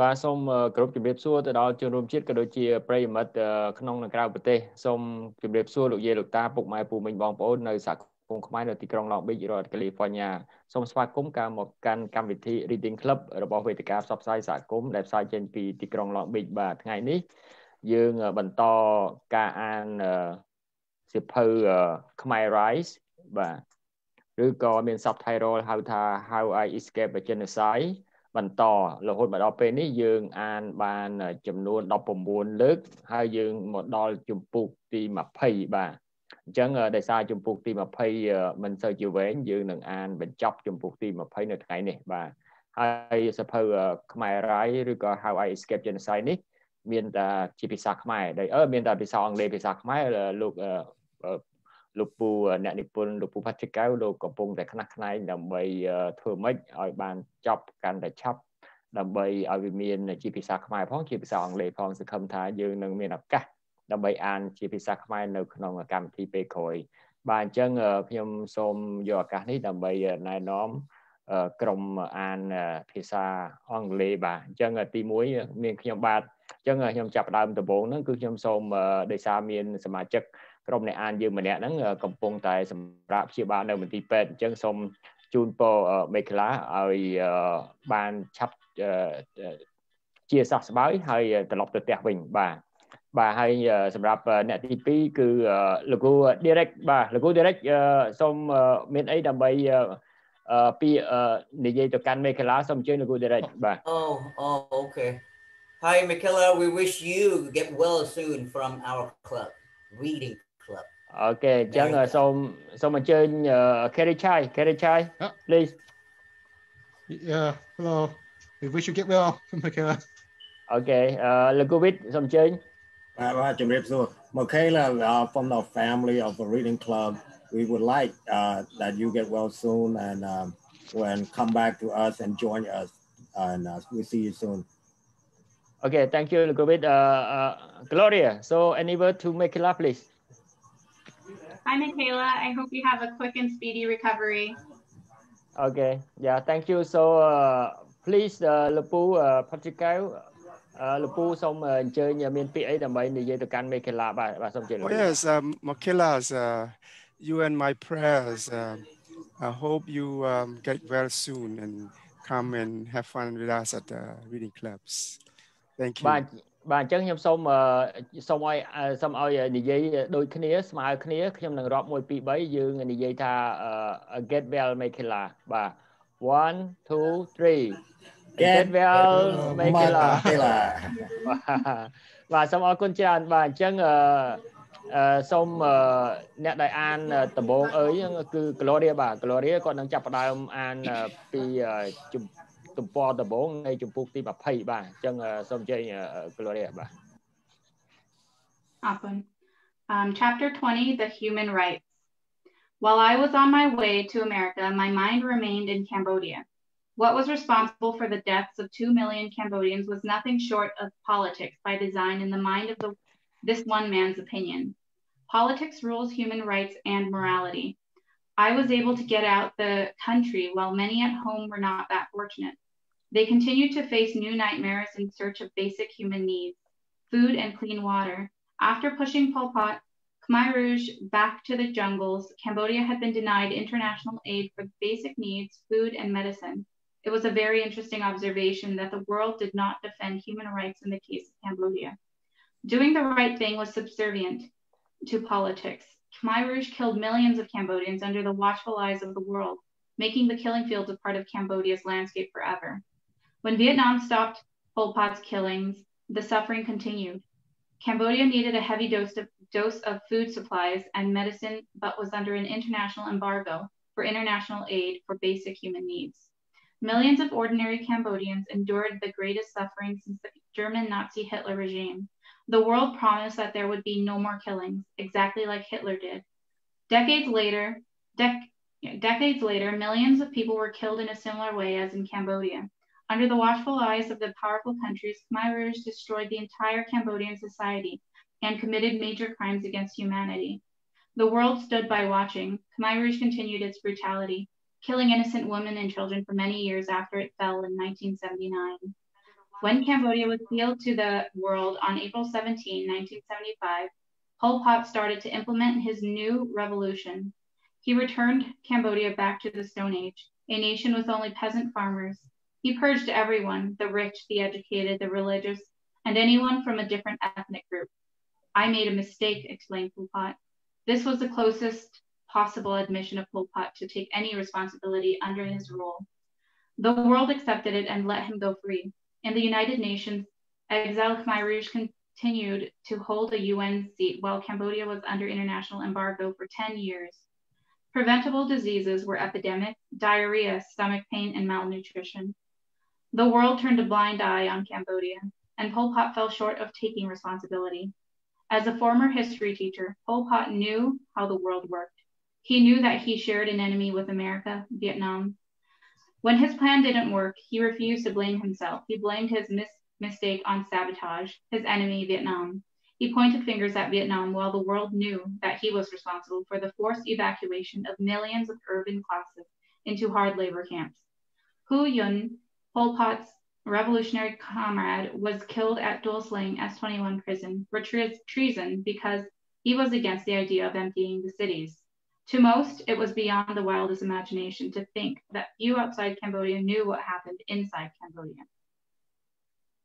បាទសូមគ្រប់ជម្រាបសួរទៅដល់ជនរួមជាតិក៏ដូចជាប្រិយមិត្តក្នុងនិងក្រៅប្រទេសសូមជម្រាបសួរលោកយាយលោកតាពុកម៉ែពូមីងបងប្អូននៅសហគមន៍ខ្មែរនៅទីក្រុង Long Beach រដ្ឋ California សូមស្វាគមន៍ការមកកាន់កម្មវិធី Reading Club របស់វេទិកាផ្សព្វផ្សាយសហគមន៍ដែលផ្សាយចេញពីទីក្រុង Long Beach បាទថ្ងៃនេះយើងបន្តការអានសៀវភៅខ្មែរ Rise បាទឬក៏មាន subtitle ហៅថា How I Escaped a Genocide បន្តរហូតមកដល់ពេលនេះយើងអានបានចំនួន19លើកហើយយើងមកដល់ជំពូកទី20បាទអញ្ចឹងដោយសារជំពូកទី20មិនសូវជាវែងយើងនឹងអានបញ្ចប់ជំពូកទី20នៅថ្ងៃនេះបាទហើយសភៅខ្មែររ៉ៃឬក៏ How I Escape Genocide នេះមានតែជាភាសាខ្មែរដោយអឺមានតែភាសាអង់គ្លេសភាសាខ្មែរលោក លោកពូអ្នកនិពន្ធលោកពូផាត់ជកៅលោកកំពុងតែខ្នះខ្នែងដើម្បីធ្វើម៉េចឲ្យបានចប់កាន់តែឆាប់ដើម្បីឲ្យវាមានជាភាសាខ្មែរផងជាភាសាអង់គ្លេសផងសង្ឃឹមថាយើងនឹងមានឱកាសដើម្បីអានជាភាសាខ្មែរនៅក្នុងកម្មវិធីពេលក្រោយបាទអញ្ចឹងខ្ញុំសូមយកឱកាសនេះដើម្បីណែនាំក្រុមអានភាសាអង់គ្លេសបាទអញ្ចឹងទី1មានខ្ញុំបាទអញ្ចឹងខ្ញុំចាប់ផ្ដើមដំបូងហ្នឹងគឺខ្ញុំសូមដោយសារមានសមាជិក ក្រុមអ្នកអានយើងម្នាក់ហ្នឹងកំពុងតែសម្រាប់ព្យាបាលនៅមន្ទីរពេទ្យអញ្ចឹងសូមជូនពរមេឃឡាឲ្យបានឆាប់ជាសះស្បើយហើយត្រឡប់ទៅផ្ទះវិញបាទបាទហើយសម្រាប់អ្នកទី2គឺលោកគ្រូ direct បាទលោកគ្រូ direct សូមមានអីដើម្បីពីនិយាយទៅកាន់មេឃឡាសូមអញ្ជើញលោកគ្រូ direct បាទ Oh oh okay Hi Michaela we wish you get well soon from our club reading Club. Ok, Trân ơi, xong xong mình chơi uh, Kerry Chhay, Kerry Chhay, yeah. please. Yeah, hello. We wish you get well, Michaela. Okay, uh, Lukovic, xong chơi. Right, right, Jim Ripsu. Michaela, uh, from the family of the Reading Club, we would like uh, that you get well soon and um, when come back to us and join us and uh, we'll see you soon. Okay, thank you, Lukovic. Uh, uh, Gloria, so any word to up, please? Hi, Michaela. I hope you have a quick and speedy recovery. Okay. Yeah. Thank you. So uh, please, uh, Lepu, uh, Patrick, uh, Lepu, xong uh, chơi nhà miền Tây ấy là mấy to căn make bà bà. Oh yes, um, Michaela's, uh, you and my prayers. Uh, I hope you um, get well soon and come and have fun with us at the reading clubs. Thank you. Bye. បាទអញ្ចឹងខ្ញុំសូមសូមឲ្យសូមឲ្យនិយាយដូចគ្នាស្មើគ្នាខ្ញុំនឹងរាប់1 2 3យើងនិយាយថា get well Michaela បាទ1 2 3 get well Michaela បាទសូមអរគុណច្រើនបាទអញ្ចឹងអឺសូមអ្នកដែលអានដំបងអើយគឺ Gloria បាទ Gloria គាត់នឹងចាប់ផ្ដើមអានពីជំ ទំព័រដំបូងនៃជំពូកទី20បាទអញ្ចឹងសូមជ័យ Gloria បាទ Awesome. Um, chapter 20, The Human Rights. While I was on my way to America, my mind remained in Cambodia. What was responsible for the deaths of 2 million Cambodians was nothing short of politics by design in the mind of the, this one man's opinion. Politics rules human rights and morality. I was able to get out the country while many at home were not that fortunate. They continued to face new nightmares in search of basic human needs, food and clean water. After pushing Pol Pot, Khmer Rouge back to the jungles, Cambodia had been denied international aid for basic needs, food, and medicine. It was a very interesting observation that the world did not defend human rights in the case of Cambodia. Doing the right thing was subservient to politics. Khmer Rouge killed millions of Cambodians under the watchful eyes of the world, making the killing fields a part of Cambodia's landscape forever. When Vietnam stopped Pol Pot's killings, the suffering continued. Cambodia needed a heavy dose of, dose of food supplies and medicine, but was under an international embargo for international aid for basic human needs. Millions of ordinary Cambodians endured the greatest suffering since the German Nazi Hitler regime. The world promised that there would be no more killings, exactly like Hitler did. Decades later, dec- decades later, millions of people were killed in a similar way as in Cambodia. Under the watchful eyes of the powerful countries, Khmer Rouge destroyed the entire Cambodian society and committed major crimes against humanity. The world stood by watching. Khmer Rouge continued its brutality, killing innocent women and children for many years after it fell in 1979. When Cambodia was sealed to the world on April 17, 1975, Pol Pot started to implement his new revolution. He returned Cambodia back to the Stone Age, a nation with only peasant farmers. He purged everyone the rich, the educated, the religious, and anyone from a different ethnic group. I made a mistake, explained Pol Pot. This was the closest possible admission of Pol Pot to take any responsibility under his rule. The world accepted it and let him go free. In the United Nations, exile Khmer Rouge continued to hold a UN seat while Cambodia was under international embargo for 10 years. Preventable diseases were epidemic, diarrhea, stomach pain, and malnutrition. The world turned a blind eye on Cambodia, and Pol Pot fell short of taking responsibility. As a former history teacher, Pol Pot knew how the world worked. He knew that he shared an enemy with America, Vietnam, when his plan didn't work, he refused to blame himself. He blamed his mis- mistake on sabotage, his enemy, Vietnam. He pointed fingers at Vietnam while the world knew that he was responsible for the forced evacuation of millions of urban classes into hard labor camps. Hu Yun, Pol Pot's revolutionary comrade, was killed at Tuol Sleng S21 prison for tre- treason because he was against the idea of emptying the cities. To most, it was beyond the wildest imagination to think that few outside Cambodia knew what happened inside Cambodia.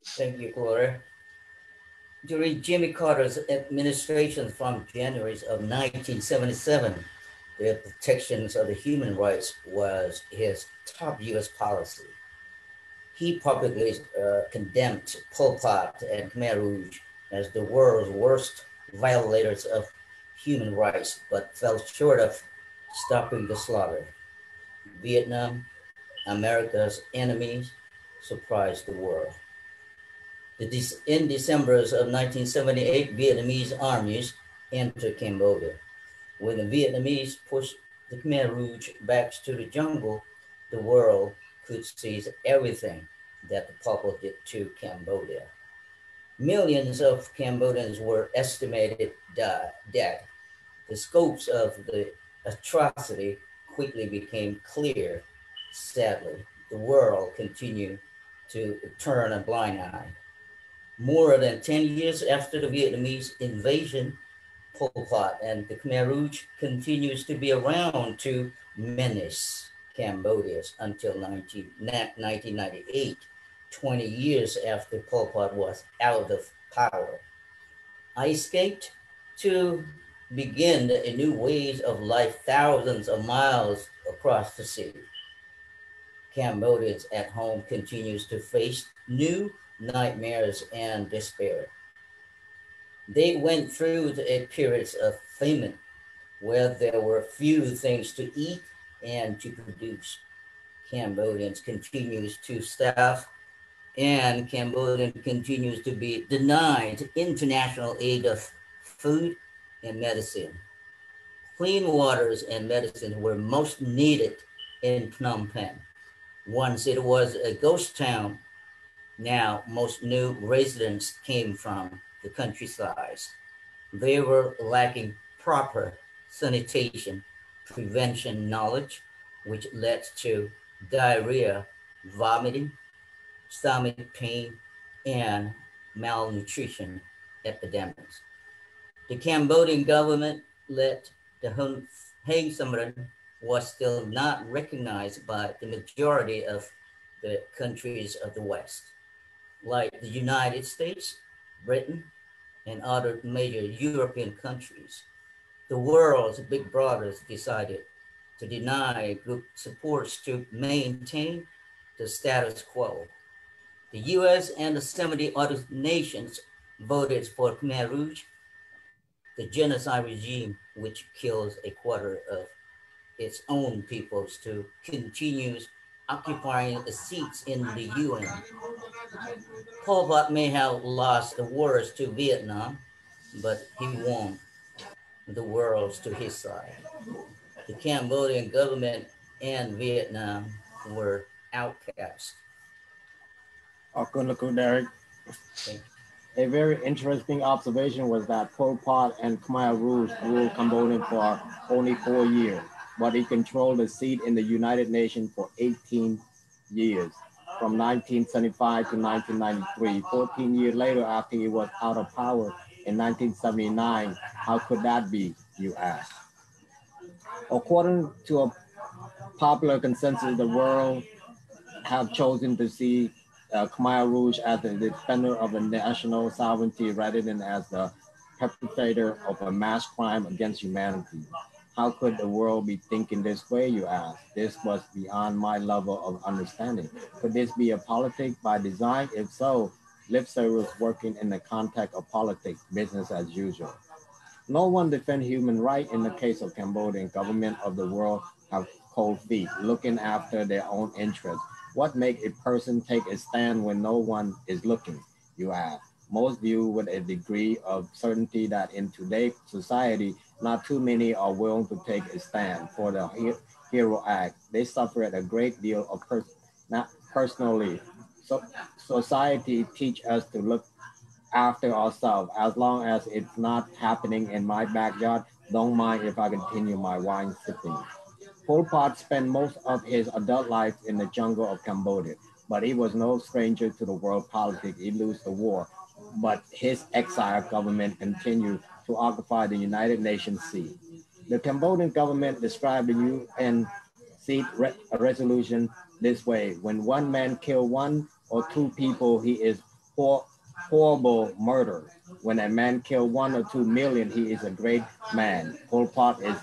Thank you, Gloria. During Jimmy Carter's administration from January of 1977, the protections of the human rights was his top U.S. policy. He publicly uh, condemned Pol Pot and Khmer Rouge as the world's worst violators of human rights, but fell short of stopping the slaughter. Vietnam, America's enemies, surprised the world. In December of 1978, Vietnamese armies entered Cambodia. When the Vietnamese pushed the Khmer Rouge back to the jungle, the world could seize everything that the people did to Cambodia. Millions of Cambodians were estimated dead. The scopes of the atrocity quickly became clear. Sadly, the world continued to turn a blind eye. More than 10 years after the Vietnamese invasion, Pol Pot and the Khmer Rouge continues to be around to menace Cambodia until 19, 1998 20 years after Pol Pot was out of power. I escaped to begin a new ways of life thousands of miles across the sea. Cambodians at home continues to face new nightmares and despair. They went through a period of famine where there were few things to eat and to produce. Cambodians continues to starve and Cambodia continues to be denied international aid of food and medicine. Clean waters and medicine were most needed in Phnom Penh. Once it was a ghost town, now most new residents came from the countryside. They were lacking proper sanitation prevention knowledge, which led to diarrhea, vomiting, stomach pain, and malnutrition epidemics. The Cambodian government let the Heng Samrin was still not recognized by the majority of the countries of the West, like the United States, Britain, and other major European countries. The world's big brothers decided to deny group supports to maintain the status quo the US and the 70 other nations voted for Khmer Rouge, the genocide regime which kills a quarter of its own peoples to continue occupying the seats in the UN. Pol Pot may have lost the wars to Vietnam, but he won the worlds to his side. The Cambodian government and Vietnam were outcast. Akunlaku Derrick. A very interesting observation was that Pol Pot and Khmer Rouge ruled Cambodia for only four years, but he controlled a seat in the United Nations for 18 years. from 1975 to 1993, 14 years later after he was out of power in 1979. How could that be, you ask? According to a popular consensus, the world have chosen to see uh, Khmer Rouge as the defender of the national sovereignty rather than as the perpetrator of a mass crime against humanity. How could the world be thinking this way, you ask? This was beyond my level of understanding. Could this be a politic by design? If so, lip service working in the context of politics, business as usual. No one defend human right in the case of Cambodian government of the world have cold feet, looking after their own interests. What make a person take a stand when no one is looking, you ask? Most view with a degree of certainty that in today's society, not too many are willing to take a stand for the hero act. They suffer a great deal of per not personally. So society teach us to look after ourselves. As long as it's not happening in my backyard, don't mind if I continue my wine sipping. Pol Pot spent most of his adult life in the jungle of Cambodia, but he was no stranger to the world politics. He lost the war, but his exile government continued to occupy the United Nations seat. The Cambodian government described the UN seat re resolution this way. When one man kill one or two people, he is hor horrible murder. When a man kill one or two million, he is a great man. Pol Pot is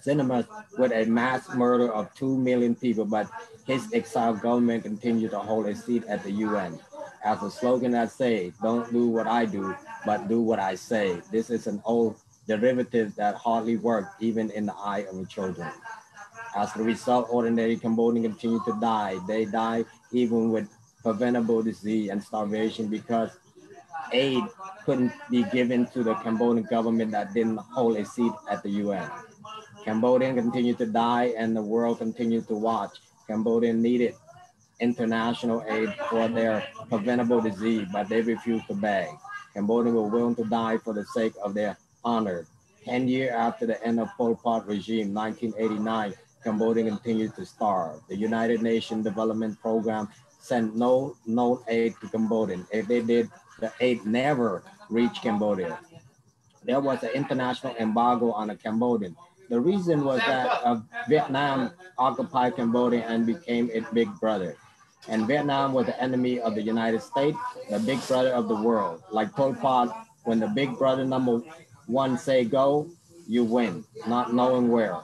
synonymous with a mass murder of two million people, but his exiled government continued to hold a seat at the UN. As a slogan that say, don't do what I do, but do what I say. This is an old derivative that hardly worked even in the eye of the children. As a result, ordinary Cambodians continue to die. They die even with preventable disease and starvation because aid couldn't be given to the Cambodian government that didn't hold a seat at the UN. Cambodians continued to die and the world continued to watch. Cambodia needed international aid for their preventable disease, but they refused to beg. Cambodians were willing to die for the sake of their honor. 10 years after the end of Pol Pot regime, 1989, Cambodia continued to starve. The United Nations Development Program sent no known aid to Cambodia. If they did, the aid never reached Cambodia. There was an international embargo on the Cambodian. The reason was that uh, Vietnam occupied Cambodia and became its big brother and Vietnam was the enemy of the United States, the big brother of the world. Like Pol Pot, when the big brother number one say go, you win, not knowing where.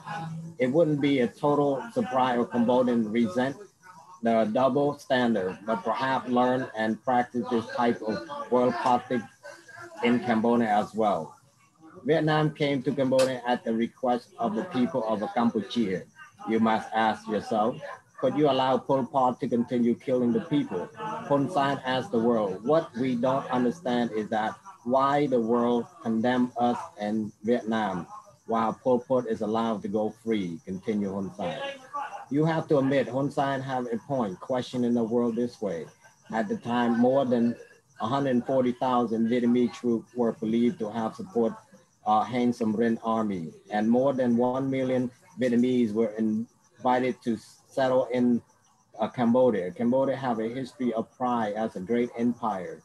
It wouldn't be a total surprise or Cambodian resent the double standard, but perhaps learn and practice this type of world politics in Cambodia as well. Vietnam came to Cambodia at the request of the people of Cambodia. You must ask yourself, could you allow Pol Pot to continue killing the people? Hun Sen asked the world, what we don't understand is that why the world condemn us and Vietnam while Pol Pot is allowed to go free, continue Hun Sen. You have to admit, Hun Sen have a point questioning the world this way. At the time, more than 140,000 Vietnamese troops were believed to have support uh, Heng Samrin army, and more than 1 million Vietnamese were invited to settle in uh, Cambodia. Cambodia have a history of pride as a great empire.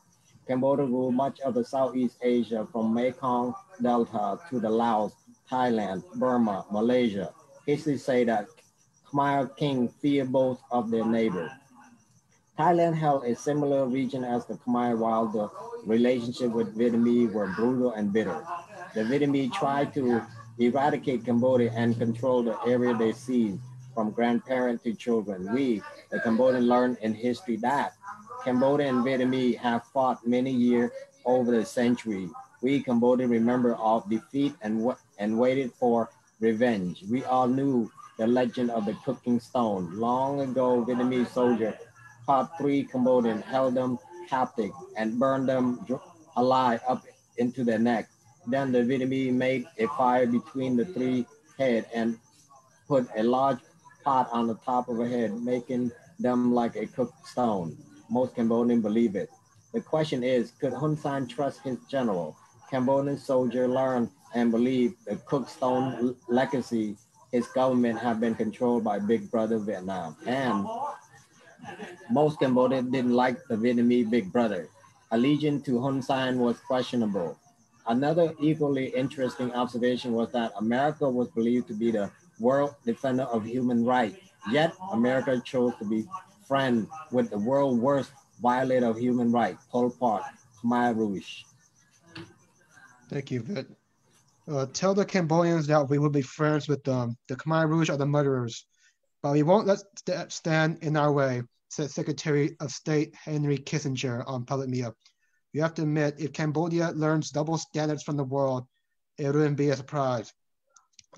Cambodia ruled much of the Southeast Asia from Mekong Delta to the Laos, Thailand, Burma, Malaysia. History say that Khmer king feared both of their neighbors. Thailand held a similar region as the Khmer while the relationship with Vietnamese were brutal and bitter. The Vietnamese tried to eradicate Cambodia and control the area they seized from grandparents to children. We, the Cambodian, learned in history that Cambodia and Vietnamese have fought many years over the century. We Cambodian remember of defeat and, and waited for revenge. We all knew the legend of the cooking stone. Long ago, Vietnamese soldier caught three Cambodians, held them captive and burned them alive up into their neck. Then the Vietnamese made a fire between the three head and put a large pot on the top of her head, making them like a cooked stone. Most Cambodians believe it. The question is, could Hun Sen trust his general? Cambodian soldier learned and believed the cooked stone legacy, his government have been controlled by Big Brother Vietnam. And most Cambodians didn't like the Vietnamese big brother. Allegiance to Hun Sen was questionable. Another equally interesting observation was that America was believed to be the world defender of human rights, yet America chose to be friend with the world worst violator of human rights, Pol Pot, Khmer Rouge. Thank you, Viith. Uh, tell the Cambodians that we will be friends with them. The Khmer Rouge are the murderers, but we won't let st stand in our way, said Secretary of State Henry Kissinger on public media. You have to admit, if Cambodia learns double standards from the world, it wouldn't be a surprise.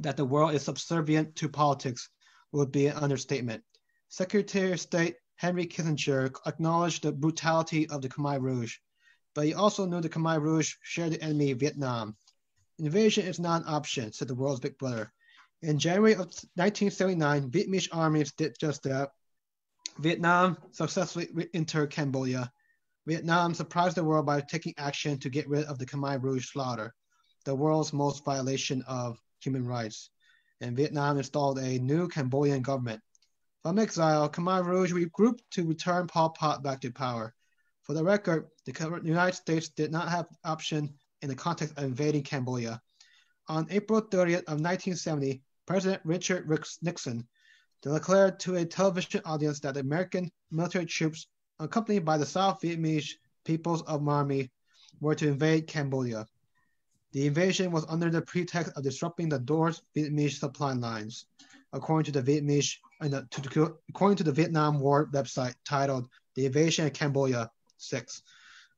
That the world is subservient to politics would be an understatement. Secretary of State Henry Kissinger acknowledged the brutality of the Khmer Rouge, but he also knew the Khmer Rouge shared the enemy, Vietnam. Invasion is not an option, said the world's big brother. In January of 1979, Vietnamese armies did just that. Vietnam successfully entered Cambodia. Vietnam surprised the world by taking action to get rid of the Khmer Rouge slaughter, the world's most violation of human rights. And Vietnam installed a new Cambodian government. From exile, Khmer Rouge regrouped to return Pol Pot back to power. For the record, the United States did not have option in the context of invading Cambodia. On April 30th of 1970, President Richard Nixon declared to a television audience that American military troops, accompanied by the South Vietnamese People's Army, were to invade Cambodia. The invasion was under the pretext of disrupting the North Vietnamese supply lines, according to the Vietnamese, according to the Vietnam War website titled "The Invasion of Cambodia 6."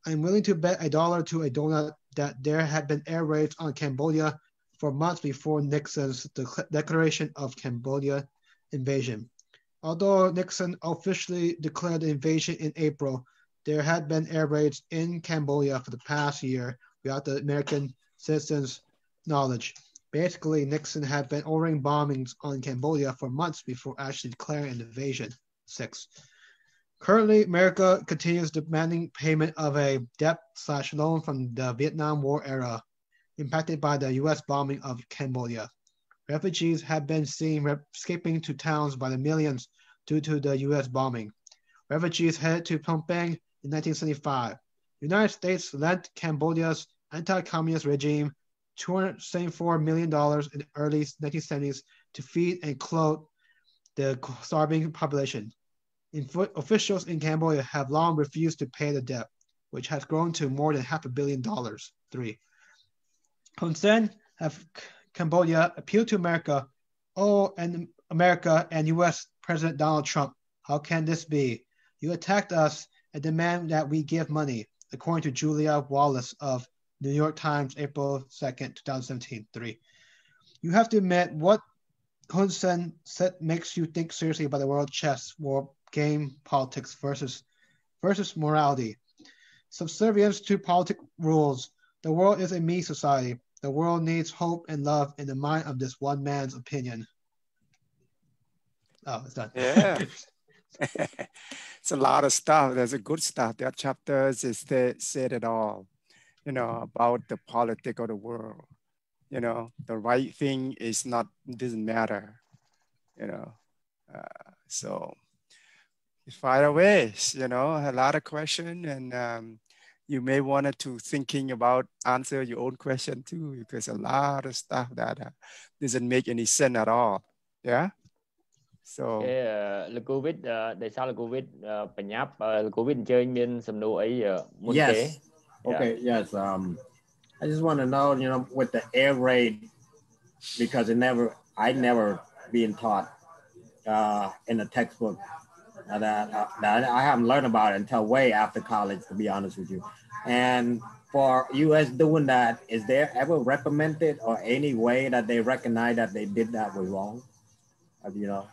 I'm willing to bet a dollar to a donut that there had been air raids on Cambodia for months before Nixon's de- declaration of Cambodia invasion. Although Nixon officially declared the invasion in April, there had been air raids in Cambodia for the past year without the American citizens' knowledge. Basically, Nixon had been ordering bombings on Cambodia for months before actually declaring an invasion. Six. Currently, America continues demanding payment of a debt slash loan from the Vietnam War era, impacted by the U.S. bombing of Cambodia. Refugees have been seen escaping to towns by the millions due to the U.S. bombing. Refugees headed to Phnom Penh in 1975. The United States lent Cambodia's anti-communist regime $274 million in the early 1970s to feed and clothe the starving population officials in Cambodia have long refused to pay the debt, which has grown to more than half a billion dollars. Three. Hun Sen have Cambodia appealed to America, oh, and America and U.S. President Donald Trump. How can this be? You attacked us and demand that we give money, according to Julia Wallace of New York Times, April 2nd, 2017. Three. You have to admit what Hun Sen said makes you think seriously about the world chess war game politics versus versus morality. Subservience to politic rules. The world is a me society. The world needs hope and love in the mind of this one man's opinion. Oh, it's done. Yeah. it's a lot of stuff. There's a good stuff. There are chapters is they said it all, you know, about the politics of the world. You know, the right thing is not doesn't matter. You know, uh, so fire away. You know, a lot of question, and um, you may want to thinking about answer your own question too, because a lot of stuff that uh, doesn't make any sense at all. Yeah. So. Okay, uh,លោកគូវិតដោយសារលោកគូវិតបញ្ញាប់លោកគូវិតអញ្ជើញមានសំណួរអីមុនគេ Yes. Okay, yes. Um I just want to know, you know, with the air raid because it never I never been taught uh in a textbook that, uh, that I haven't learned about it until way after college, to be honest with you. And for U.S. doing that, is there ever reprimanded or any way that they recognize that they did that was wrong? You know,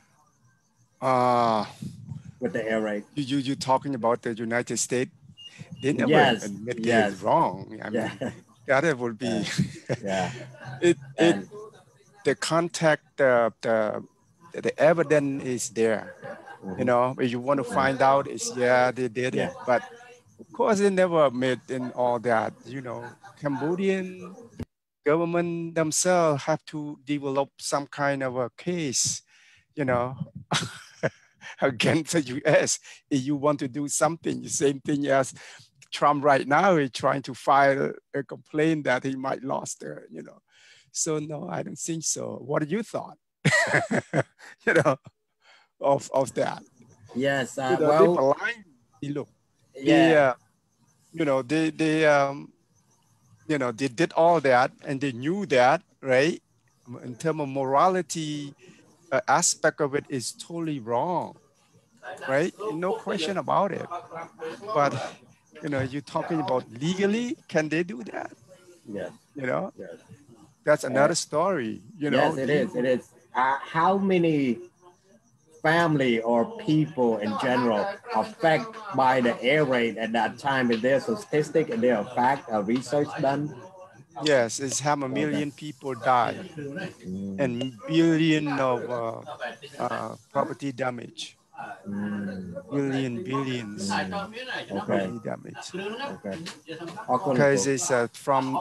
uh, with the air raid. You you you talking about the United States? They never yes, admit yes. wrong. I mean, Yeah. that would be. Yeah. it it And- the contact the the the evidence is there. You mm-hmm. know, if you want to find out, is yeah they did Yeah. it, but of course they never made in all that. You know, Cambodian government themselves have to develop some kind of a case. You know, against the US. If you want to do something, the same thing as Trump right now is trying to file a complaint that he might lost there, you know. So no, I don't think so. What do you thought? you know, of of that. Yes. Uh, you know, well, they look. yeah. They, uh, you know, they they um, you know, they did all that and they knew that, right? In terms of morality, uh, aspect of it is totally wrong, right? No question about it. But you know, you're talking about legally, can they do that? Yes. You know, Yes. that's another story. You know, yes, it is. It is. Uh, how many family or people in general affected by the air raid at that time? Is there a statistic? Is there a fact, a research done? Yes, it's half a million people died and billion of uh, uh, property damage. Mm, Billion, billions okay. property damage. Okay. Because it's uh, from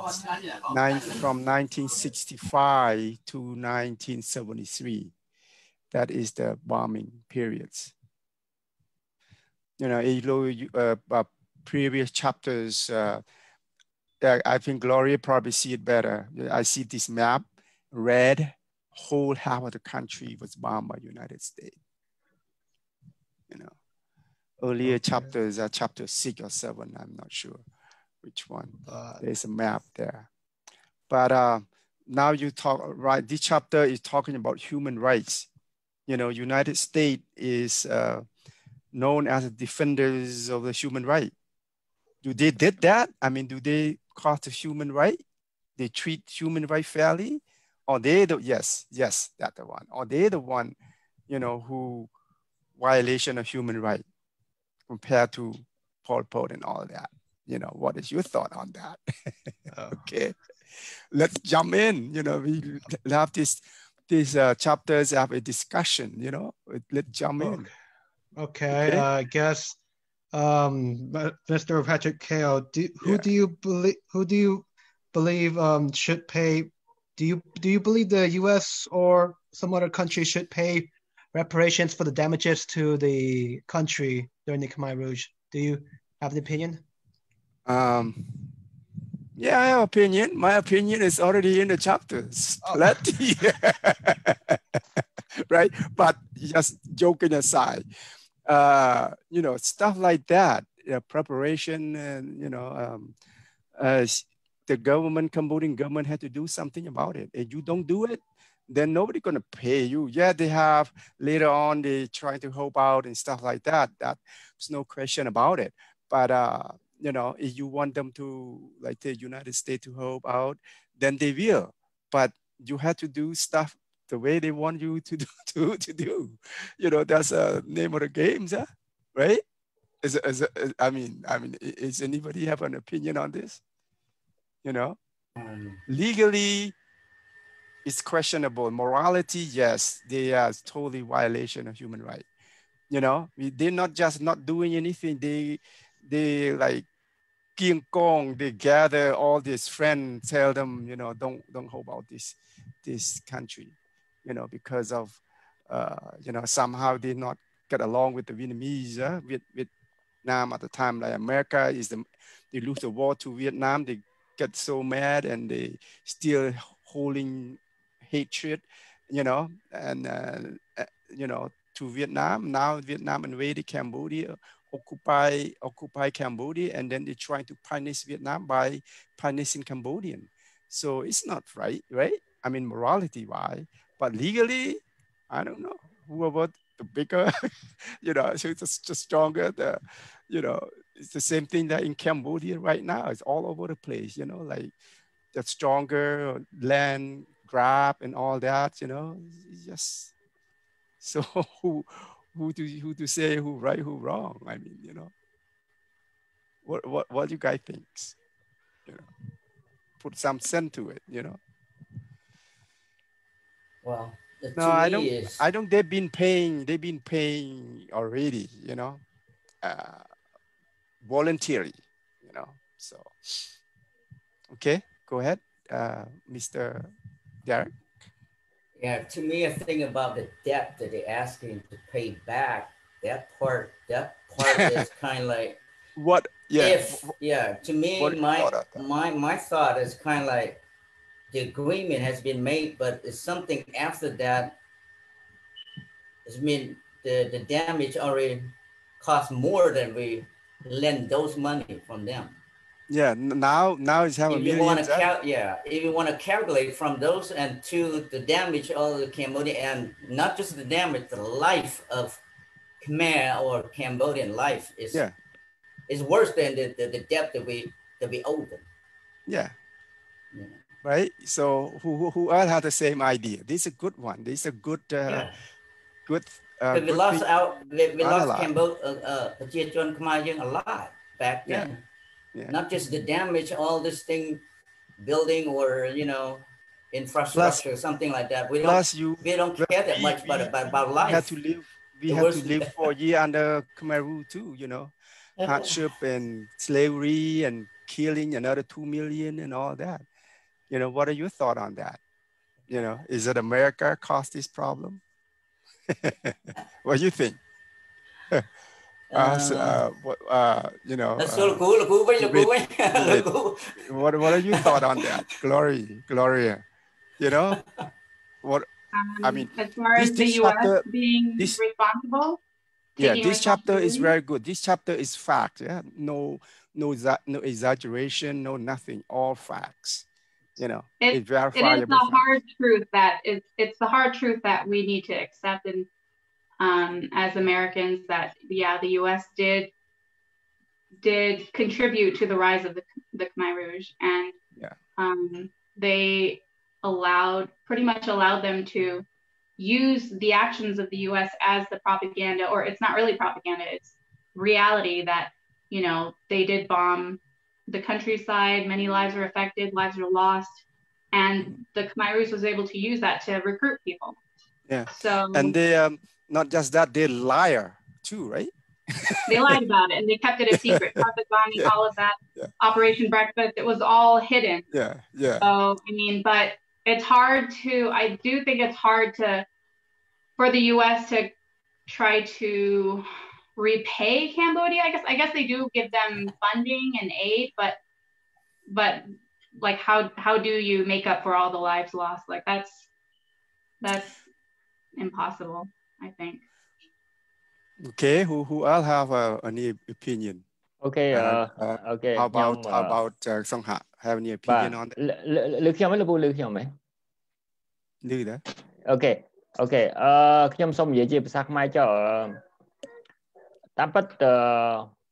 nine, from 1965 to 1973. That is the bombing periods. You know, know, uh, uh, previous chapters, uh, I I think Gloria probably see it better. I see this map, red, whole half of the country was bombed by United States. You know, earlier Okay. chapters are chapter six or seven, I'm not sure which one. Uh, There's a map there. But uh, now you talk, right, this chapter is talking about human rights. You know, United States is uh, known as the defenders of the human right. Do they did that? I mean, do they cost the human right? They treat human right fairly? Or they the, yes, yes, that the one. Or they the one, you know, who violation of human right compared to Pol Pot and all that. You know, what is your thought on that? uh, okay let's jump in you know we have this these uh, chapters have a discussion you know let's jump in okay, Okay. uh, I guess, um, Mr. Patrick Keo, do, who Yeah. do you believe? Who do you believe um, should pay? Do you do you believe the U.S. or some other country should pay reparations for the damages to the country during the Khmer Rouge? Do you have an opinion? um yeah i have opinion. My opinion is already in the chapters Oh. plenty. Right? But just joking aside uh you know stuff like that uh, preparation and you know um uh, the government cambodian government had to do something about it. And you don't do it then nobody gonna pay you. Yeah they have later on they try to help out and stuff like that. That's no question about it. But uh you know if you want them to like the united states to help out then they will. But you have to do stuff the way they want you to do to, to do. You know that's a name of the games huh? right? Is, is, is, i mean i mean is anybody have an opinion on this? You know? Um, legally it's questionable. Morality yes they are totally violation of human right. You know they're not just not doing anything. They they like King Kong, they gather all these friends, tell them, you know, don't don't hold about this this country, you know, because of uh, you know, somehow they not get along with the Vietnamese, uh, with Vietnam at the time, like America is the they lose the war to Vietnam, they get so mad and they still holding hatred, you know, and uh, uh, you know, to Vietnam. Now Vietnam invaded Cambodia, occupy occupy Cambodia, and then they're trying to punish Vietnam by punishing Cambodian. So it's not right, right? I mean, morality why, but legally, I don't know. Whoever the bigger, you know, so it's just, stronger. The, you know, it's the same thing that in Cambodia right now. It's all over the place. You know, like the stronger land grab and all that. You know, just so who to who to say who right who wrong? I mean you know. What what what do you guys think? You know put some sense to it you know. Well, no i don't is i don't they've been paying they've been paying already you know uh voluntarily you know so. Okay go ahead uh mr derrick Yeah, to me, a thing about the debt that they're asking to pay back that part that part is kind of like what yeah if yeah to me What my thought of that? my my thought is kind of like the agreement has been made but it's something after that it's mean the the damage already cost more than we lend those money from them yeah n- now now it's have a if you want million to cal- yeah if you want to calculate from those and to the damage of the cambodia and not just the damage the life of khmer or cambodian life is Yeah. is worse than the, the, the debt that we that we owe them yeah you know? right so who who, who all have the same idea this is a good one this is a good uh, yeah. good uh, Because we good lost pe- out we, we lost analyze. Cambodia uh, uh, ប្រជាជនខ្មែរយើង a lot back Yeah. then Yeah. not just the damage all this thing building or you know infrastructure something like that. We don't you we don't care that we- much about we- about, about we life. had to live we The had to live for a year under Khmer Rouge too you know. Hardship and slavery and killing another 2 million and all that. You know what are your thoughts on that? You know is it america caused this problem? What do you think uh, so, uh, what, uh, you know Let's go, Lagu, Lagu, wait, Lagu, Wait, wait. wait. Lagu. what, what are your thoughts on that glory gloria you know what Um, I mean, as far this- as the this U.S. chapter- being this- responsible, yeah this chapter is very good this chapter is fact yeah no no no exaggeration no nothing all facts you know It- it's it is the fact. hard truth that it's it's the hard truth that we need to accept and um, as Americans that yeah the U.S. did did contribute to the rise of the the Khmer Rouge and Yeah. um, they allowed pretty much allowed them to use the actions of the U.S. as the propaganda or it's not really propaganda it's reality that you know they did bomb the countryside many lives were affected lives were lost and the Khmer Rouge was able to use that to recruit people. Yeah. So and they um not just that they liar too right they lied about it and they kept it a secret. Bombing, Yeah. all of that, Yeah. Operation Breakfast, it was all hidden. yeah yeah So I mean, but it's hard to. I do think it's hard to for the U.S. to try to repay Cambodia. I guess I guess they do give them funding and aid, but but like how how do you make up for all the lives lost? Like that's that's impossible. I think. okay who who all have uh, any opinion OK Uh, អឺ uh, OK how ខ្ញុំ about how about uh, Song Ha have any បាទ opinion on that លើលើលើខ្ញុំហ៎លើពូលើខ្ញុំហ៎ do that អូខេអូខេអឺខ្ញុំសូមនិយាយជាភាសាខ្មែរចុះអឺតាមពិតអឺ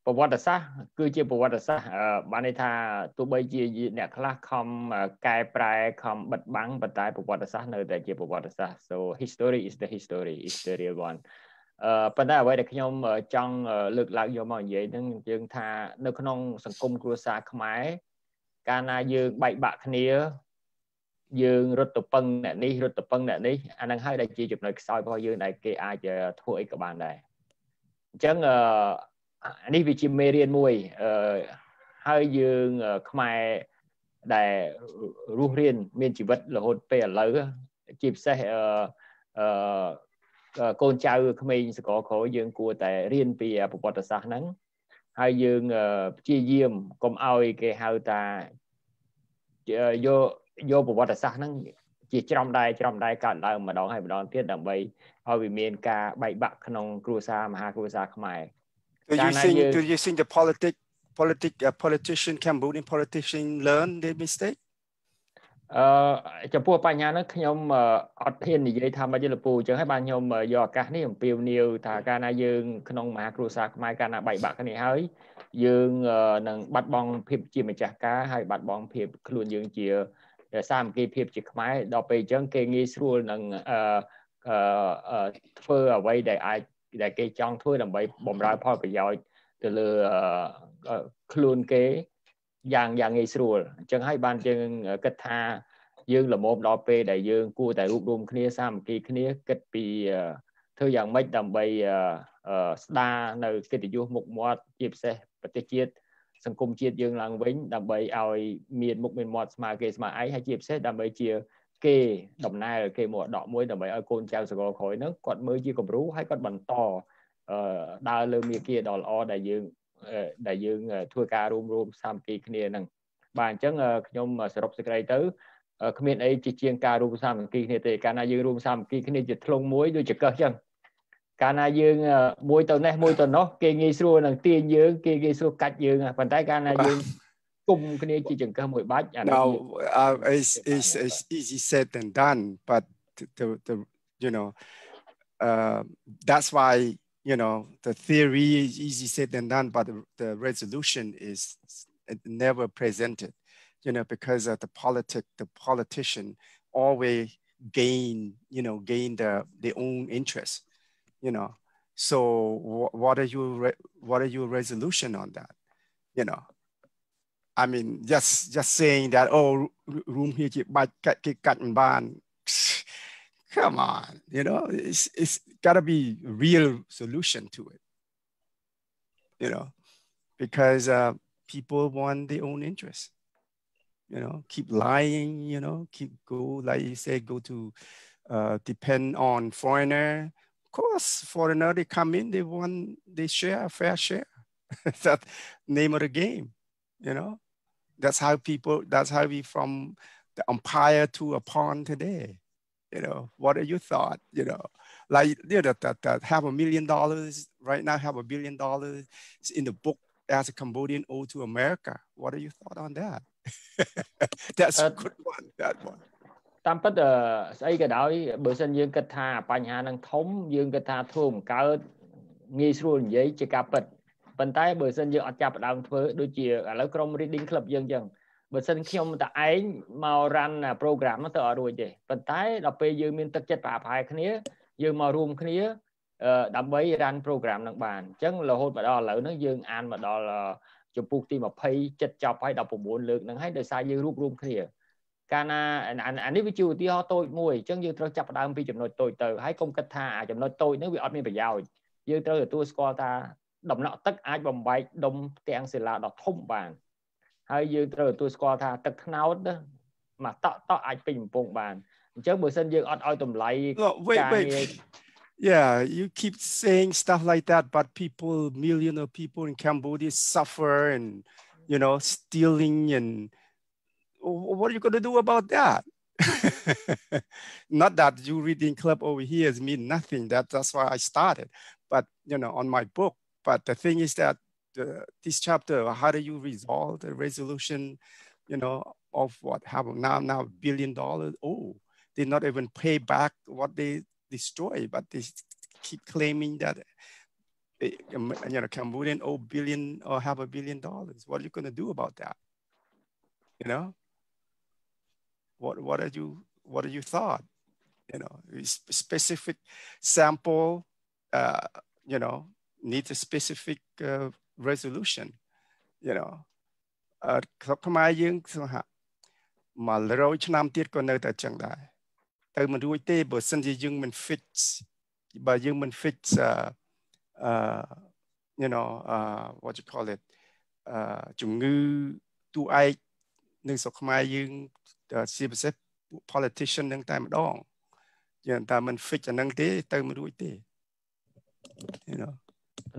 ប្រវត្តិសាស្ត្រគឺជាប្រវត្តិសាស្ត្រអឺបានន័យថាទោះបីជាអ្នកខ្លះខំកែប្រែខំបិទបាំងប៉ុន្តែប្រវត្តិសាស្ត្រនៅតែជាប្រវត្តិសាស្ត្រ so history is the history is the real one អឺប៉ុន្តែអ្វីដែលខ្ញុំចង់លើកឡើងយកមកនិយាយហ្នឹងយើងថានៅក្នុងសង្គមគ្រួសារខ្មែរកាលណាយើងបែកបាក់គ្នាយើងរត់ទៅពឹងអ្នកនេះរត់ទៅពឹងអ្នកនេះអាហ្នឹងហើយដែលជាចំណុចខ្សោយរបស់យើងដែលគេអាចធ្វើអីក៏បានដែរអញ្ចឹងអឺ អានេះវាជាមេរៀនមួយអឺហើយយើងខ្មែរដែលរស់រៀនមានជីវិតរហូតពេលឥឡូវជាពិសេសអឺអឺកូនចៅក្មេងសកលក្រោយយើងគួរតែរៀនពីប្រវត្តិសាស្ត្រហ្នឹងហើយយើងព្យាយាមកុំឲ្យគេហៅថាយកយកប្រវត្តិសាស្ត្រហ្នឹងជាច្រំដែរច្រំដែរកើតឡើងម្ដងហើយម្ដងទៀតដើម្បីឲ្យវាមានការបែកបាក់ក្នុងគ្រួសារមហាគ្រួសារខ្មែរ do you China think you- do you think the politic politic uh, politician Cambodian politician learn their mistake អឺចំពោះបញ្ហាហ្នឹងខ្ញុំអឺអត់ហ៊ាននិយាយថាមិនយល់ពូអញ្ចឹងហើយបានខ្ញុំយកឱកាសនេះអំពាវនាវថាកាលណាយើងក្នុងមហាគ្រួសារខ្មែរកាលណាបែកបាក់គ្នាហើយយើងអឺនឹងបាត់បង់ភាពជាម្ចាស់ការហើយបាត់បង់ភាពខ្លួនយើងជាសាមគ្គីភាពជាខ្មែរដល់ពេលអញ្ចឹងគេងាយស្រួលនឹងអឺអឺអឺធ្វើអ្វីដែលអាច ដែលគេចង់ធ្វើដើម្បីបំរើផលប្រយោជន៍ទៅលើអឺអឺខ្លួនគេយ៉ាងយ៉ាងងាយស្រួលអញ្ចឹងហើយបានយើងគិតថាយើងល្មមដល់ពេលដែលយើងគួរតែរួបរวมគ្នាសាមគ្គីគ្នាគិតពីអឺធ្វើយ៉ាងម៉េចដើម្បីអឺអឺស្ដារនៅកិត្តិយសមុខមាត់ជាពិសេសប្រទេសជាតិសង្គមជាតិយើងឡើងវិញដើម្បីឲ្យមានមុខមានមាត់ស្មើគេស្មើឯងហើយជាពិសេសដើម្បីជា គេដំណើរគេមកដកមួយដើម្បីឲ្យកូនចៅសកលក្រោយហ្នឹងគាត់មើលជាគំរូហើយគាត់បន្តដើរលើមាគ៌ាដ៏ល្អដែលយើងដែលយើងធ្វើការរួមរួមសាមគ្គីគ្នាហ្នឹងបាទអញ្ចឹងខ្ញុំសរុបសេចក្តីទៅគ្មានអីជាជាងការរួមសាមគ្គីគ្នាទេកាលណាយើងរួមសាមគ្គីគ្នាជាធ្លុងមួយដូចចកឹះអញ្ចឹងកាលណាយើងមួយទៅនេះមួយទៅនោះគេងាយស្រួលនឹងទាញយើងគេងាយស្រួលកាច់យើងប៉ុន្តែកាលណាយើង គុំគ្នាជាចង្កឹះមួយបាច់អានេះ Now uh, it's, it's, it's easy said than done but the, the you know uh, that's why you know the theory is easy said than done but the, the resolution is never presented you know because of the politic the politician always gain you know gain the their own interest you know so what are your what are your resolution on that you know I mean, just just saying that, oh, room here, keep cut and ban. come on, you know, it's, it's gotta be a real solution to it, you know, because uh, people want their own interest, you know, keep lying, you know, keep go, like you say, go to uh, depend on foreigner. Of course, foreigner, they come in, they want, they share a fair share. that name of the game, you know that's how people, that's how we from the empire to a pawn today. You know, what are your thoughts? You know, like you know, that, that have a million dollars right now, have a billion dollars in the book as a Cambodian ode to America. What are your thoughts on that? That's a good one. That one. តាមពិតស្អីក៏ដោយបើសិនយើងគិតថាបញ្ហានឹងធំយើងគិតថាធ្វើមិនកើតងាយស្រួលនិយាយជាការពិត ប៉ុន្តែបើសិនយើងអត់ចាប់ផ្ដើមធ្វើដូចជាឥឡូវក្រុម reading club យើងអញ្ចឹងបើសិនខ្ញុំតែឯងមក run program ទៅអត់រួចទេប៉ុន្តែដល់ពេលយើងមានទឹកចិត្តប្រហែលគ្នាយើងមករួមគ្នាដើម្បី run program នឹងបានអញ្ចឹងរហូតមកដល់ឥឡូវហ្នឹងយើងអានមកដល់ចំពោះទី20ចិត្តចប់ហើយ19លើកហ្នឹងហើយដោយសារយើងរួបរวมគ្នាកាលណាអានេះវាជាឧទាហរណ៍តូចមួយអញ្ចឹងយើងត្រូវចាប់ផ្ដើមពីចំណុចតូចទៅហើយកុំគិតថាចំណុចតូចហ្នឹងវាអត់មានប្រយោជន៍យើងត្រូវទទួលស្គាល់ថា ដំណក់ទឹកអាចបំបែកដុំផ្ទាំងសិលាដ៏ធំបានហើយយើងត្រូវទទួលស្គាល់ថាទឹកថ្នោតមកតក់តក់អាចពេញបំពង់បានអញ្ចឹងបើសិនយើងអត់ឲ្យតម្លៃការងារ Yeah, you keep saying stuff like that, but people, million of people in Cambodia suffer and, you know, stealing and what are you going to do about that? Not that you reading club over here mean nothing. That that's why I started. But you know, on my book, but the thing is that the, this chapter, how do you resolve the resolution, you know, of what happened now, now billion dollars? Oh, they not even pay back what they destroy, but they keep claiming that, eh, um, you know, Cambodian owe billion or have a billion dollars. What are you going to do about that? You know, what, what are you, what are you thought? You know, specific sample, uh, you know, need a specific uh, resolution you know អឺស្រុកខ្មែរយើងសហ100ឆ្នាំទៀតក៏នៅតែចឹងដែរទៅមិនរួចទេបើសិនជាយើងមិន fix បើយើងមិន fix អឺ you know uh what you call it អឺជំងឺទូឯកនៅស្រុកខ្មែរយើងជាពិសេស politician នឹងតែម្ដងយើងតែមិន fix អានឹងទេទៅមិនរួចទេ you know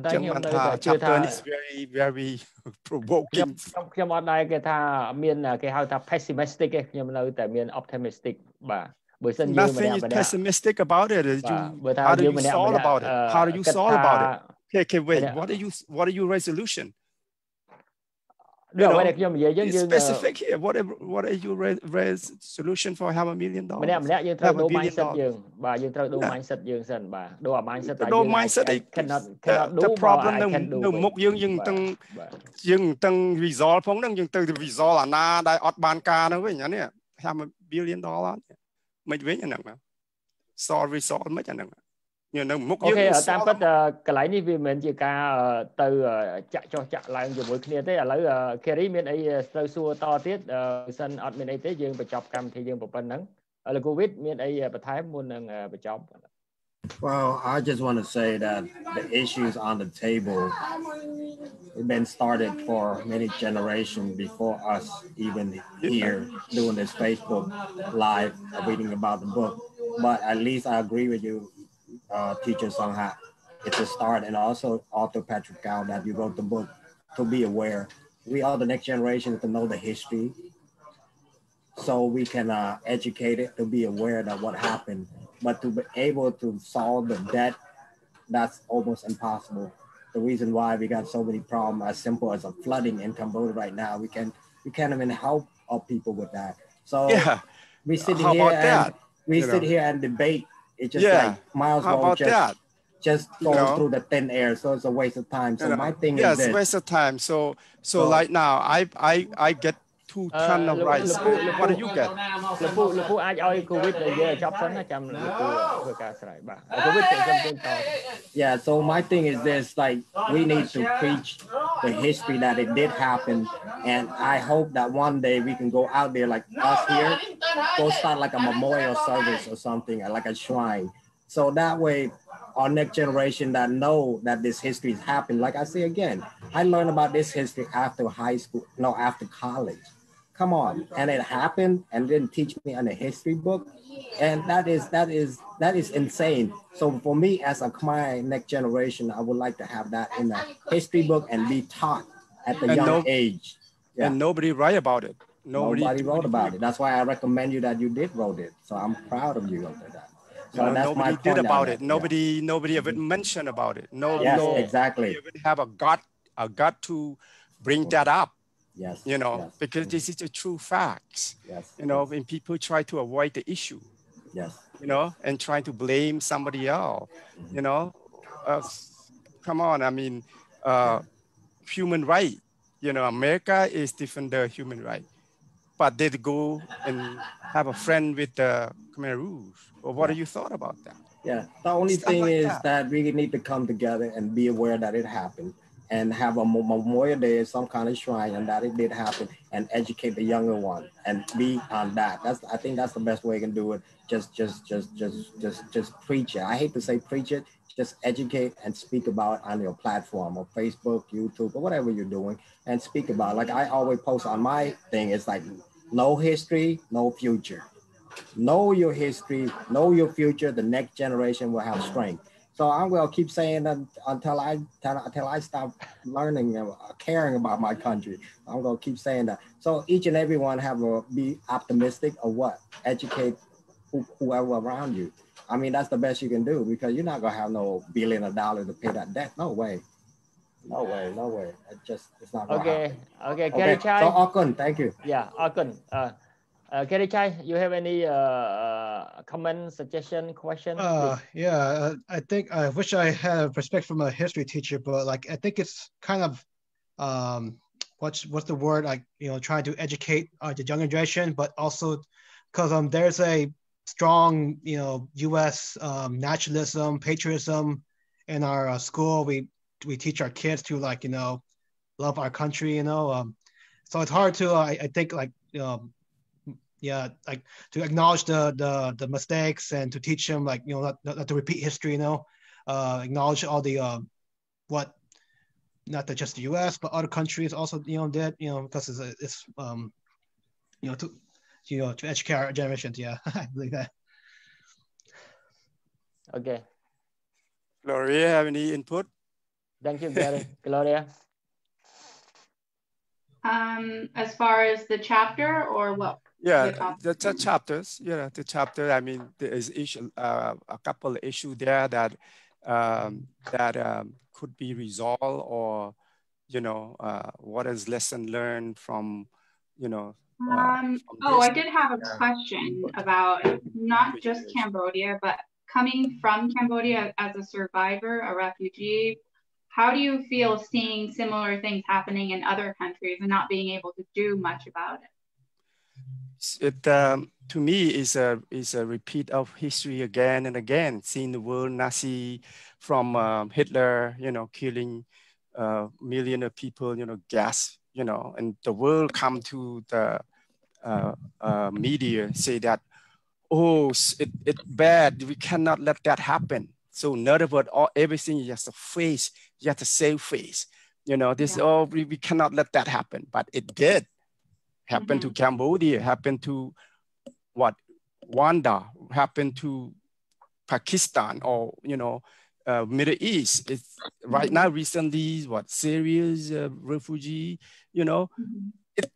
តែខ្ញុំនៅតែជឿថា is very very provoking ខ្ញុំខ្ញុំអត់ដែរគេថាមានគេហៅថា pessimistic ទេខ្ញុំនៅតែមាន optimistic បាទបើសិនយើងម្នាក់ម្នាក់ pessimistic about it you how do you solve about it how do you solve about it okay okay wait what are you what are your resolution ដូចអ្វីដែលខ្ញុំនិយាយយើងយើង specific here what what is your res solution for have a million dollars ម្នាក់ម្នាក់យើងត្រូវដូរ mindset យើងបាទយើងត្រូវដូរ mindset យើងសិនបាទដូរអា mindset តែយើង mindset cannot cannot do the problem នៅនៅមុខយើងយើងទាំងយើងទាំង resolve ផងហ្នឹងយើងទៅ resolve អាណាដែលអត់បានការហ្នឹងវិញអានេះ have a billion dollar មិនវិញអាហ្នឹង solve resolve មិនអាហ្នឹង នៅមុខយើងអូខេតាមពិតកន្លែងនេះវាមិនមែនជាការទៅចាក់ចោះចាក់ឡើងជាមួយគ្នាទេឥឡូវ Kerry មានអីត្រូវសួរតទៀតបើសិនអត់មានអីទេយើងបញ្ចប់កម្មវិធីយើងប៉ុណ្ណឹងលោកគូវិតមានអីបន្ថែមមុននឹងបញ្ចប់ Well, I just want to say that the issues on the table have been started for many generations before us, even here doing this Facebook live, reading about the book. But at least I agree with you uh, teacher Sanghak. it's a start. And also author Patrick Keo that you wrote the book to be aware. We are the next generation to know the history so we can uh, educate it to be aware that what happened. But to be able to solve the debt, that's almost impossible. The reason why we got so many problems as simple as a flooding in Cambodia right now, we can we can't even help our people with that. So yeah. we sit How here and that? we You sit know? here and debate. It's just Yeah. like miles How well about just that? just You know? through the thin air. So it's a waste of time. So You uh, know, my thing yes, is this. waste of time. So, so like now, I, I, I get two Uh, ton of look- rice. look who- look What do who- you get? លោកពូលោកពូអាចឲ្យ COVID និយាយឲ្យចប់សិនណាចាំលោកពូធ្វើការស្រ័យបាទ COVID ខ្ញុំខ្ញុំជូនត Yeah, so my thing is this like we need to preach the history that it did happen. And I hope that one day we can go out there like us here, go start like a memorial service or something, like a shrine. So that way our next generation that know that this history has happened. Like I say again, I learned about this history after high school, no, after college. Come on. And it happened and didn't teach me on a history book. And that is that is that is insane. So for me as a Khmer next generation, I would like to have that in a history book and be taught at the And young no- age. Yeah. And nobody write about it. Nobody, Nobody, wrote about it. That's why I recommend you that you did wrote it. So I'm proud of you for that. So You know, that's my nobody did about that. it. Yeah. Nobody, nobody even mentioned about it. No, Yes, no, exactly. have a gut, a gut to bring that up. Yes. You know, yes, because this is the true facts. Yes. You know, when people try to avoid the issue, Yes. you know, and trying to blame somebody else, you know, uh, come on. I mean, uh, human right. You know, America is different the human right, but they'd go and have a friend with the Khmer Rouge. Well, what do you thought about that? Yeah. The only Stuff thing like is that. that. we need to come together and be aware that it happened and have a memorial day, some kind of shrine, and that it did happen, and educate the younger one and be on that. That's I think that's the best way you can do it. Just just just just just just preach it. I hate to say preach it. Just educate and speak about on your platform or Facebook, YouTube, or whatever you're doing, and speak about. it. Like I always post on my thing. It's like no history, no future know your history, know your future. The next generation will have strength. So I'm gonna keep saying that until I until I stop learning and uh, caring about my country. I'm gonna keep saying that. So each and every one have a be optimistic or what? Educate whoever around you. I mean that's the best you can do because you're not gonna have no billion of dollars to pay that debt. No way. No way. No way. It just it's not. Okay. Okay. okay. Okay. So Akun, thank you. Yeah, Akun. Uh, uh, Kerry Chhay you have any uh, comment suggestion question Uh, yeah, uh, I think I wish I had respect from a history teacher, but like I think it's kind of um, what's what's the word like you know trying to educate uh, the younger generation, but also because um there's a strong you know U.S. Um, nationalism, patriotism in our uh, school. We we teach our kids to like you know love our country, you know. Um, so it's hard to uh, I, I think like you know yeah like to acknowledge the the the mistakes and to teach them like you know not, not, not to repeat history you know uh acknowledge all the um what not that just the us but other countries also you know did you know because it's, it's um you know to you know to educate our generations yeah i believe that Okay. Gloria, have any input? thank you Kerry Gloria Um, as far as the chapter or what? Yeah, the, the chapters. Yeah, the chapter. I mean, there is issue, uh, a couple of issue there that um, that um, could be resolved, or you know, uh, what is lesson learned from, you know. uh, Um, from oh, I did have a Yeah. question about not just Cambodia, but coming from Cambodia as a survivor, a refugee. How do you feel seeing similar things happening in other countries and not being able to do much about it? It um, to me is a is a repeat of history again and again. Seeing the world Nazi from um, Hitler, you know, killing uh, million of people, you know, gas, you know, and the world come to the uh, uh, media say that, oh, it it bad. We cannot let that happen. So in other words, all everything you have to face, you have to save face. You know, this Yeah. oh we, we cannot let that happen, but it did happened to Cambodia, happened to what Rwanda, happened to Pakistan, or you know, uh, Middle East. It's right now, recently, what Syria's uh, refugee, you know, mm-hmm. it,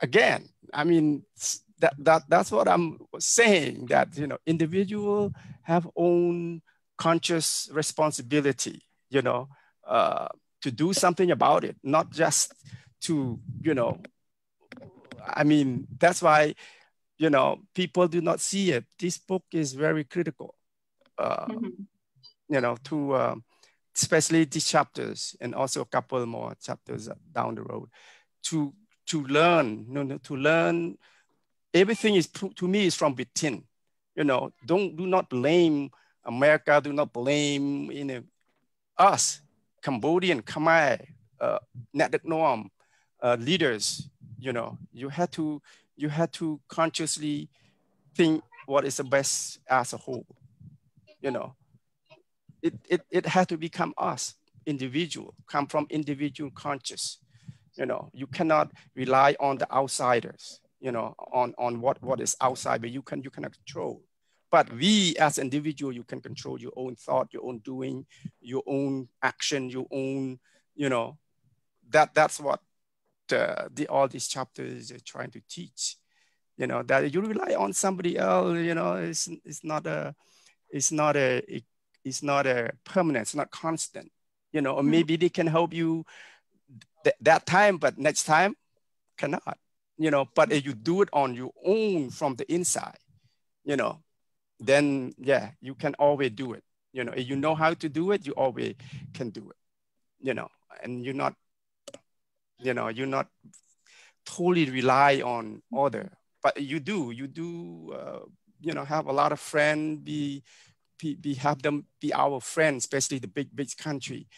again, I mean, that, that, that's what I'm saying that, you know, individual have own conscious responsibility, you know, uh, to do something about it, not just to, you know, I mean, that's why, you know, people do not see it. This book is very critical. Uh, mm-hmm you know, to um, especially these chapters and also a couple more chapters down the road to to learn, you know, to learn everything is to me is from within. You know, don't do not blame America, do not blame you know us, Cambodian, Khmer, uh, Norm, uh, leaders. You know, you had to you had to consciously think what is the best as a whole. You know, it, it, it had to become us, individual, come from individual conscious. You know, you cannot rely on the outsiders, you know, on, on what, what is outside, but you can you cannot control. But we as individual, you can control your own thought, your own doing, your own action, your own, you know, that that's what the, the all these chapters are trying to teach. You know, that you rely on somebody else, you know, it's, it's not a, it's not a, a it's not a permanent, it's not constant, you know, or mm-hmm. maybe they can help you th- that time, but next time cannot, you know, but if you do it on your own from the inside, you know, then yeah, you can always do it. You know, if you know how to do it, you always can do it, you know, and you're not, you know, you're not totally rely on other, but you do, you do, uh, you know, have a lot of friends, be be, have them be our friends, especially the big, big country.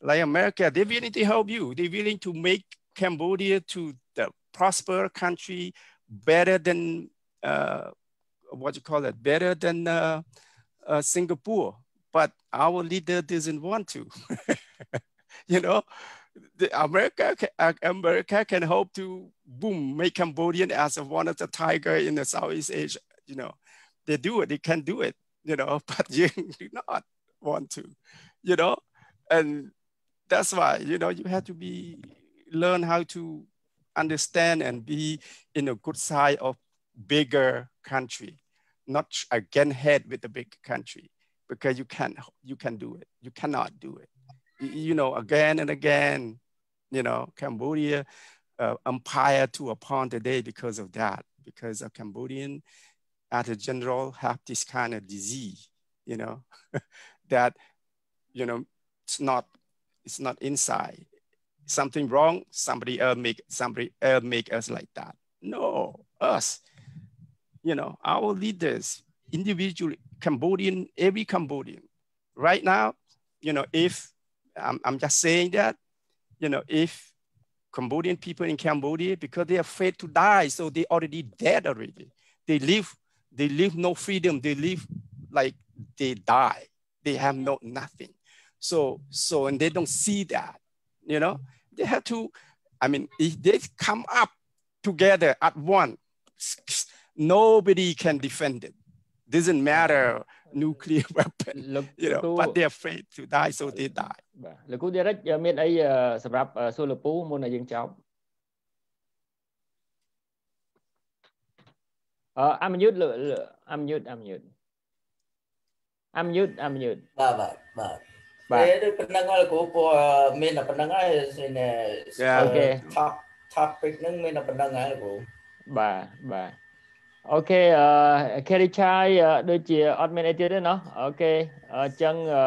Like America, they're willing to help you. They're willing to make Cambodia to the prosper country better than, uh, what you call it, better than uh, uh, Singapore. But our leader doesn't want to, you know? The America, uh, America can hope to boom, make Cambodian as one of the tiger in the Southeast Asia, you know? They do it, they can do it you know, but you do not want to, you know, and that's why, you know, you have to be, learn how to understand and be in a good side of bigger country, not again head with the big country because you can you can do it. You cannot do it. You know, again and again, you know, Cambodia uh, empire to upon today because of that, because of Cambodian at a general have this kind of disease, you know, that, you know, it's not, it's not inside. Something wrong, somebody else make, somebody else make us like that. No, us, you know, our leaders, individual Cambodian, every Cambodian, right now, you know, if, I'm, I'm just saying that, you know, if Cambodian people in Cambodia, because they're afraid to die, so they already dead already. They live they live no freedom. They live like they die. They have no nothing. So so and they don't see that. You know, they have to. I mean, if they come up together at one, nobody can defend it. Doesn't matter nuclear weapon, you know, but they're afraid to die, so they die. Lekou Derrick, you mean I, sebab so lepou mohon ajeng cakap. I'm mute, I'm mute, I'm mute. I'm mute, I'm mute. Bye, bye. Yeah, the Penangal Group topic, Mena អូខេអឺ Kerry Chhay do chị outline lại chưa đấy nó? Okay, chân, okay, chân, the book, ដូចជាអត់មានអីទៀតទេណោះអូខេអញ្ចឹងអឺ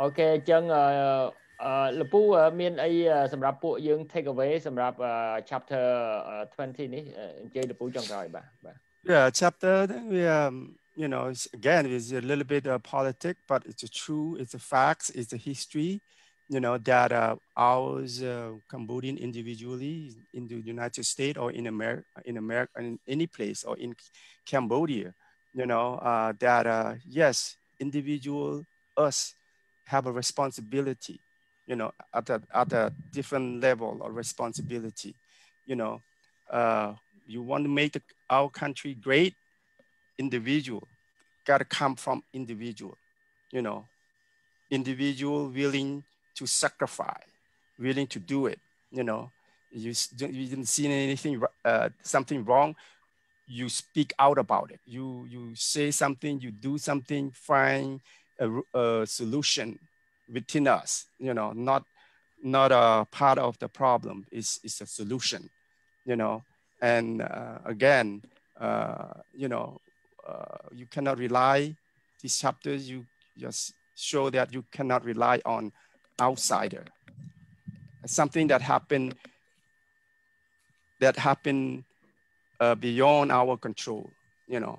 អូខេអញ្ចឹងអឺលពូមានអីសម្រាប់ពួកយើង take away សម្រាប់ chapter 20នេះអញ្ជើញលពូចុងក្រោយបាទបាទ Yeah chapter we um you know again it's a little bit uh, of politics, but it's a true it's a facts it's a history you know that uh, ours uh, Cambodian individually in the United States or in America in America in any place or in Cambodia you know uh, that uh, yes individual us have a responsibility you know, at a, at a different level of responsibility. You know, uh, you want to make our country great, individual, got to come from individual, you know, individual willing to sacrifice, willing to do it. You know, you, you didn't see anything, uh, something wrong, you speak out about it. You, you say something, you do something, find a, a solution within us, you know, not, not a part of the problem, it's, it's a solution, you know. And uh, again, uh, you know, uh, you cannot rely, these chapters, you just show that you cannot rely on outsider. Something that happened that happened uh, beyond our control, you know.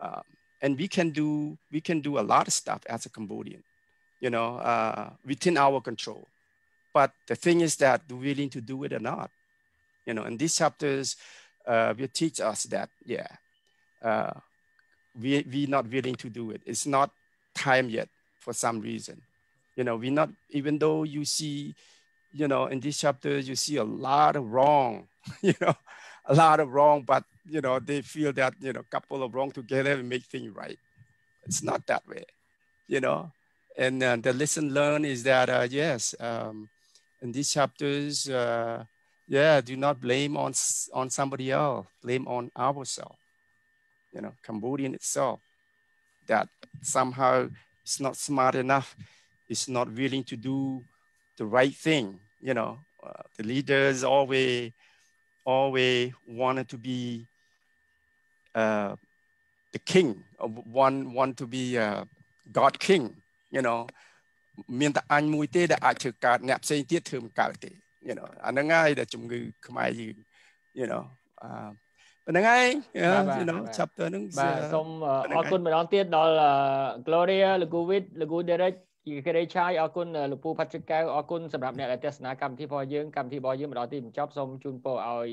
Uh, and we can do we can do a lot of stuff as a Cambodian, you know, uh, within our control. But the thing is that we're willing to do it or not, you know. And these chapters uh, will teach us that, yeah, uh, we we not willing to do it. It's not time yet for some reason, you know. We're not even though you see, you know, in this chapter you see a lot of wrong, you know a lot of wrong, but you know, they feel that, you know, couple of wrong together and make things right. It's not that way, you know? And uh, the lesson learned is that, uh, yes, um, in these chapters, uh, yeah, do not blame on, on somebody else, blame on ourselves, you know, Cambodian itself, that somehow it's not smart enough, it's not willing to do the right thing, you know, uh, the leaders always always wanted to be uh, the king, one want to be uh, God king, you know មានតែអញមួយទេដែលអាចធ្វើកើតអ្នកផ្សេងទៀតធ្វើមិនកើតទេ you know អាហ្នឹងហើយដែលជំងឺខ្មែរយើង you know អឺប៉ុណ្្នឹងហើយ you know chapter ហ្នឹងបាទសូមអរគុណម្ដងទៀតដល់ Gloria លោក Covid លោក Derek ជាកិរិឆាយអរគុណលោកពូផាត់ជិកកៅអរគុណសម្រាប់អ្នកដែលទស្សនាកម្មវិធីរបស់យើងកម្មវិធីរបស់យើងមកដល់ទីបញ្ចប់សូមជូនពរឲ្យ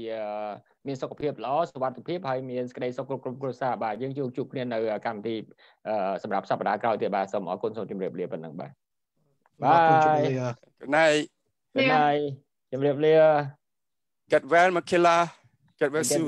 មានសុខភាពល្អសុវត្ថិភាពហើយមានសេចក្តីសុខគ្រប់គ្រប់គ្រួសារបាទយើងជួបជួបគ្នានៅកម្មវិធីសម្រាប់សប្តាហ៍ក្រោយទៀតបាទសូមអរគុណសូមជម្រាបលាប៉ុណ្ណឹងបាទបាទ Good night Good night ជម្រាបលា Get well Makila Get well soon